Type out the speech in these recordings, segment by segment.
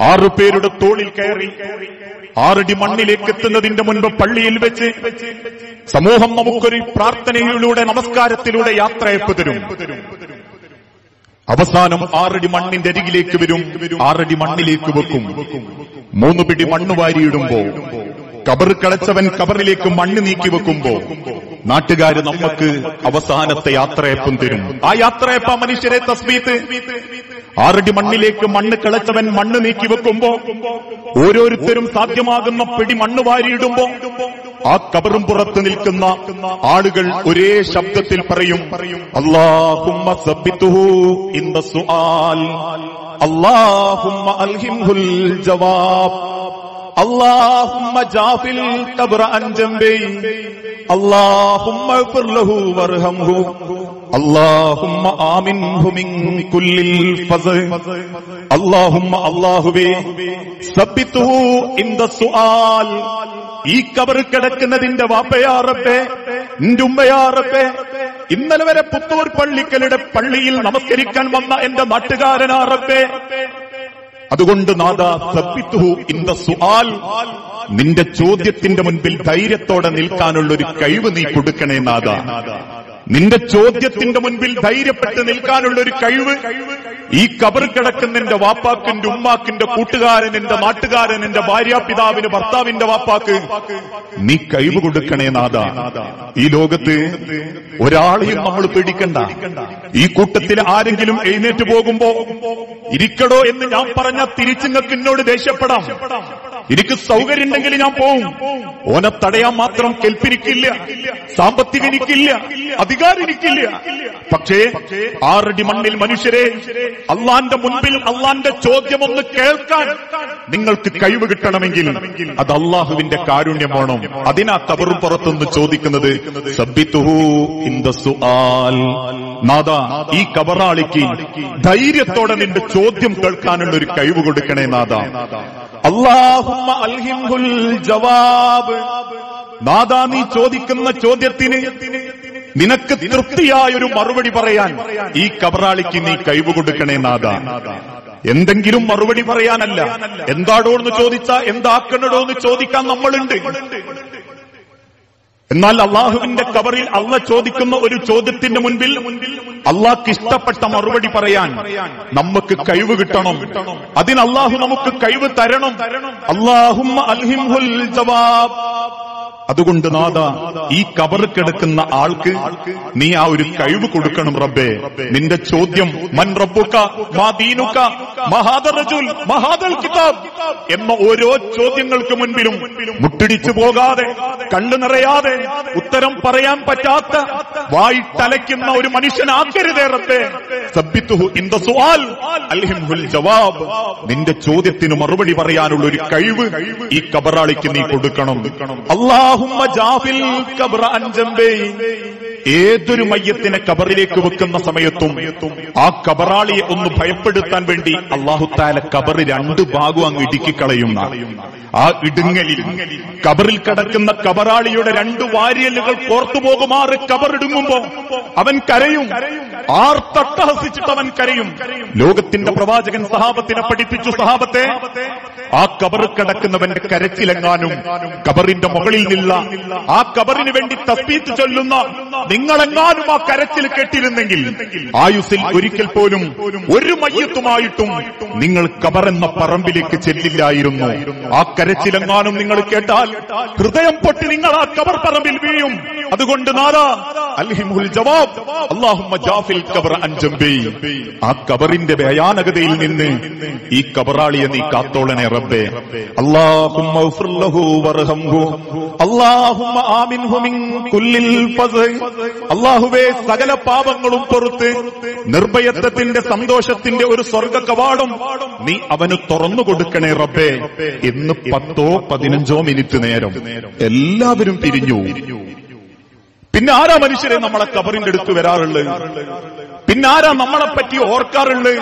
ആറു പേരുടെ തോളിൽ കയറി ആറടി മണ്ണിലേക്ക് എത്തുന്നതിന്റെ മുൻപ് പള്ളിയിൽ വെച്ച് സമൂഹം നമുക്കൊരു പ്രാർത്ഥനയിലൂടെ നമസ്കാരത്തിലൂടെ യാത്രയപ്പ് തരും. അവസാനം ആറടി മണ്ണിന്റെ അരികിലേക്ക് വരും. ആറടി മണ്ണിലേക്ക് വെക്കും. മൂന്ന് പിടി മണ്ണ് വാരിയിടുമ്പോ കബർ കളച്ചവൻ കബറിലേക്ക് മണ്ണ് നീക്കി വെക്കുമ്പോ നാട്ടുകാര് നമുക്ക് അവസാനത്തെ യാത്രയപ്പം തരും. ആ യാത്രയപ്പ മനുഷ്യരെ തസ്ബീത്ത്. ആരടി മണ്ണിലേക്ക് മണ്ണ് കിളച്ചവൻ മണ്ണ് നീക്കി വെക്കുമ്പോ ഓരോരുത്തരും സാധ്യമാകുന്ന പിടി മണ്ണ് വാരിയിടുമ്പോ ആ കബറും പുറത്ത് നിൽക്കുന്ന ആളുകൾ ഒരേ ശബ്ദത്തിൽ പറയും അള്ളാഹുമ്മ ഇന്ന അൽഹിംഹുൽ ജവാബ്. ജാഫിൽ വർഹംഹു. അള്ളാഹുമ്മ ആമിൻ കുല്ലിൽ ഫസ്. അള്ളാഹുമ്മ അള്ളാഹുബേ സബിത്തു ഇൻ ദ സുആൽ. ഈ കവർ കിടക്കുന്നതിന്റെ വാപ്പയാറപ്പേ എന്റെ ഉമ്മയാറപ്പേ ഇന്നലെ വരെ പുത്തൂർ പള്ളിക്കലിടെ പള്ളിയിൽ നമസ്കരിക്കാൻ വന്ന എന്റെ നാട്ടുകാരനാറപ്പേ അതുകൊണ്ട് നാദാ സബിത്തു ഇൻ ദ സുആൽ. നിന്റെ ചോദ്യത്തിന്റെ മുൻപിൽ ധൈര്യത്തോടെ നിൽക്കാനുള്ള ഒരു കഴിവ് നീ കൊടുക്കണേ നാദാ. നിന്റെ ചോദ്യത്തിന്റെ മുൻപിൽ ധൈര്യപ്പെട്ട് നിൽക്കാനുള്ള ഒരു കഴിവ് ഈ കബർ കിടക്കുന്ന എന്റെ വാപ്പാക്കിന്റെ ഉമ്മാക്കിന്റെ കൂട്ടുകാരൻ എന്റെ നാട്ടുകാരൻ എന്റെ ഭാര്യാപിതാവിന് ഭർത്താവിന്റെ വാപ്പാക്ക് നീ കഴിവ് കൊടുക്കണേ നാഥ. ഈ ലോകത്ത് ഒരാളെയും നമ്മൾ പേടിക്കണ്ട. ഈ കൂട്ടത്തിൽ ആരെങ്കിലും എഴുന്നേറ്റ് പോകുമ്പോ ഇരിക്കടോ എന്ന് ഞാൻ പറഞ്ഞ തിരിച്ചു നിങ്ങൾക്ക് എന്നോട് ദേഷ്യപ്പെടാം. എനിക്ക് സൗകര്യം ഉണ്ടെങ്കിൽ ഞാൻ പോവും. ഓനെ തടയാൻ മാത്രം കെൽപ്പിനിക്കില്ല. സാമ്പത്തികം എനിക്കില്ല. അധികാരം എനിക്കില്ല പക്ഷേ ആറടി മണ്ണിൽ മനുഷ്യരെ അള്ളാന്റെ മുൻപിൽ അള്ളാന്റെ ചോദ്യം ഒന്ന് കേൾക്കാൻ നിങ്ങൾക്ക് കഴിവ് കിട്ടണമെങ്കിൽ അത് അള്ളാഹുവിന്റെ കാരുണ്യം വേണം അതിനാ കബറും പുറത്തുനിന്ന് ചോദിക്കുന്നത് ഈ കബറാളിക്ക് ധൈര്യത്തോടെ നിന്റെ ചോദ്യം കേൾക്കാനുള്ള ഒരു കഴിവ് കൊടുക്കണേ നാദ. അള്ളാഹുമ്മ അൽഹിംഹുൽ ജവാബ്. നാദാ നീ ചോദിക്കുന്ന ചോദ്യത്തിന് നിനക്ക് തൃപ്തിയായ ഒരു മറുപടി പറയാൻ ഈ കബറാളിക്ക് നീ കഴിവ് കൊടുക്കണേ നാദ. എന്തെങ്കിലും മറുപടി പറയാനല്ല. എന്താടോ എന്ന് ചോദിച്ചാ എന്താക്കണടോ എന്ന് ചോദിക്കാൻ നമ്മളുണ്ട്. എന്നാൽ അള്ളാഹുവിന്റെ കബറിൽ അള്ള ചോദിക്കുന്ന ഒരു ചോദ്യത്തിന്റെ മുൻപിൽ അള്ളാഹ്ക്ക് ഇഷ്ടപ്പെട്ട മറുപടി പറയാൻ നമുക്ക് കഴിവ് കിട്ടണം. അതിന് അള്ളാഹു നമുക്ക് കഴിവ് തരണം. അള്ളാഹു അൽഹിംഹുൽ അതുകൊണ്ട് നാഥ ഈ കബർ കിടക്കുന്ന ആൾക്ക് നീ ആ ഒരു കഴിവ് കൊടുക്കണം റബ്ബേ. നിന്റെ ചോദ്യം മൻ റബ്ബുക്ക മാ ദീനുക്ക മഹാദൽ കിതാബ് എന്ന ഓരോ ചോദ്യങ്ങൾക്ക് മുൻപിലും മുട്ടിടിച്ചു പോകാതെ കണ്ണു നിറയാതെ ഉത്തരം പറയാൻ പറ്റാത്ത വായി വായിട്ടലയ്ക്കുന്ന ഒരു മനുഷ്യനാക്കരുതേ റബ്ബേ. സബ്ബിത്തുഹു ഇൻ ദ സുആൽ അൽഹിംഹുൽ ജവാബ്. നിന്റെ ചോദ്യത്തിന് മറുപടി പറയാനുള്ള ഒരു കഴിവ് ഈ കബറാളിക്ക് നീ കൊടുക്കണം. അള്ളാഹുമ്മ ജാഫിൽ കബ്ര അൻജംബേ ഏതൊരു മയ്യത്തിനെ കബറിലേക്ക് വെക്കുന്ന സമയത്തും ആ കബറാളിയെ ഒന്ന് ഭയപ്പെടുത്താൻ വേണ്ടി അള്ളാഹുത്താല കബറ് രണ്ട് ഭാഗവും അങ്ങ് ഇടുക്കിക്കളയുന്ന ആ ഇടുങ്ങലിൽ കബറിൽ കടക്കുന്ന കബറാളിയുടെ രണ്ട് വാരിയലുകൾ കോർത്തു പോകുമാറ് കബറിടുങ്ങുമ്പോ അവൻ കരയും. ആർ തട്ടഹസിച്ചിട്ട് അവൻ കരയും. ലോകത്തിന്റെ പ്രവാചകൻ സഹാബത്തിനെ പഠിപ്പിച്ചു സഹാബത്തെ. ആ കബർ കടക്കുന്നവന്റെ കരച്ചിലെങ്ങാനും കബറിന്റെ മുകളിൽ നിന്നുള്ള ആ കബറിന് വേണ്ടി തസ്ബീത്ത് ചൊല്ലുന്ന നിങ്ങളെങ്ങാനും ആ കരച്ചിൽ കെട്ടിരുന്നെങ്കിൽ ആയുസിൽ ഒരിക്കൽ പോലും ഒരു മയ്യത്തുമായിട്ടും നിങ്ങൾ കബറെന്ന പറമ്പിലേക്ക് ചെല്ലില്ലായിരുന്നു. ആ കരച്ചിലെങ്ങാനും നിങ്ങൾ കേട്ടാൽ ഹൃദയം പൊട്ടി നിങ്ങൾ ആ കബർ പറമ്പിൽ വീഴും. അതുകൊണ്ട് നാദാ അൽഹിമുൽ ജവാബ്. ജാഫിൽ ആ ഭയാനകതയിൽ നിന്ന് ഈ കബറാളിയെ നീ കാത്തോളനെ റബ്ബേ. ആമിൻഹു മിൻ കുല്ലിൽ ഫസ് അല്ലാഹുവേ സകല പാപങ്ങളും പൊറുത്ത് നിർഭയത്വത്തിന്റെ സന്തോഷത്തിന്റെ ഒരു സ്വർഗ കവാടം നീ അവന് തുറന്നു കൊടുക്കണേ റബ്ബേ. എന്ന് പത്തോ പതിനഞ്ചോ മിനിറ്റ് നേരം എല്ലാവരും പിരിഞ്ഞു പിന്നെ ആരാ മനുഷ്യരെ നമ്മളെ കബറിന്റെ അടുത്ത് വരാറുള്ളത്? പിന്നെ ആരാ നമ്മളെ പറ്റി ഓർക്കാറുള്ളത്?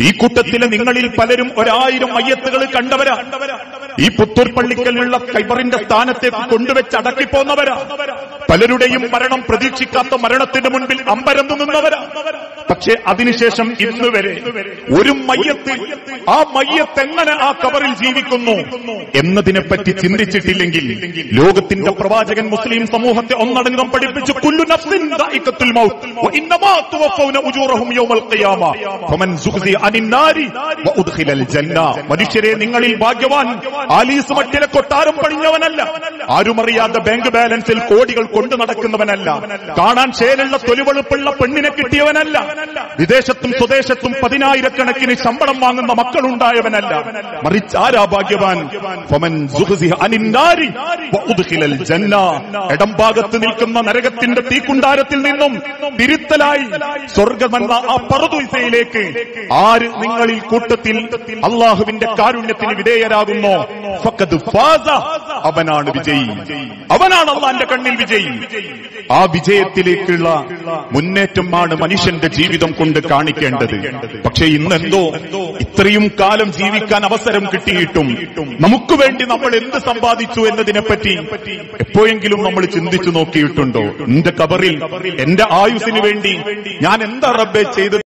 ഈ കൂട്ടത്തിലെ നിങ്ങളിൽ പലരും ഒരായിരം മയ്യത്തുകൾ കണ്ടവരാ. ഈ പുത്തൂർ പള്ളിക്കലിലുള്ള കൈബറിന്റെ സ്ഥാനത്തേക്ക് കൊണ്ടുവച്ച് അടക്കിപ്പോന്നവരാ. പലരുടെയും മരണം പ്രതീക്ഷിക്കാത്ത മരണത്തിന്റെ മുൻപിൽ അമ്പരന്ന് നിന്നവരാ. പക്ഷെ അതിനുശേഷം ഇന്ന് വരെ ഒരു മയ്യത്ത് ആ മയ്യത്ത് എങ്ങനെ ആ കബറിൽ ജീവിക്കുന്നു എന്നതിനെപ്പറ്റി ചിന്തിച്ചിട്ടില്ലെങ്കിൽ ലോകത്തിന്റെ പ്രവാചകൻ മുസ്ലിം സമൂഹത്തെ ഒന്നടങ്കം പഠിപ്പിച്ചു ദാഇഖത്തുൽ മൗത്ത് യൗമൽ ഖിയാമ ഫമൻ നാരി ജന്ന മനുഷ്യരെ നിങ്ങളിൽ ഭാഗ്യവാൻ ആലീസ് മട്ടിലെ കൊട്ടാരം പണിഞ്ഞവനല്ല ആരുമറിയാതെ ബാങ്ക് ബാലൻസിൽ കോടികൾ കൊണ്ടു നടക്കുന്നവനല്ല കാണാൻ ശേലുള്ള തൊലിവെളുപ്പുള്ള പെണ്ണിനെ കിട്ടിയവനല്ല വിദേശത്തും സ്വദേശത്തും പതിനായിരക്കണക്കിന് ശമ്പളം വാങ്ങുന്ന മക്കളുണ്ടായവനല്ല. മറിച്ച് ആരാ ഭാഗ്യവാൻ? ഫമൻ സുഖ്സി അനിൻ നാരി. ജന്ന. ഇടം ഭാഗത്ത് നിൽക്കുന്ന നരകത്തിന്റെ തീക്കുണ്ടാരത്തിൽ നിന്നും തിരുത്തലായി. സ്വർഗമെന്ന ആ പറുദുസയിലേക്ക് ആര് നിങ്ങളിൽ കൂട്ടത്തിൽ അള്ളാഹുവിന്റെ കാരുണ്യത്തിന് വിധേയരാകുന്നോ? ഫാസ. അവനാണ് വിജയി. അവനാണ് അള്ളാന്റെ കണ്ണിൽ വിജയി. ആ വിജയത്തിലേക്കുള്ള മുന്നേറ്റമാണ് മനുഷ്യന്റെ ജീവിതം കൊണ്ട് കാണിക്കേണ്ടത്. പക്ഷെ ഇന്നെന്തോ ഇത്രയും കാലം ജീവിക്കാൻ അവസരം കിട്ടിയിട്ടും നമുക്ക് വേണ്ടി നമ്മൾ എന്ത് സമ്പാദിച്ചു എന്നതിനെപ്പറ്റി എപ്പോഴെങ്കിലും നമ്മൾ ചിന്തിച്ചു നോക്കിയിട്ടുണ്ടോ? എന്റെ കബറിൽ എന്റെ ആയുസിന് വേണ്ടി ഞാൻ എന്താ റബ്ബെ ചെയ്തത്?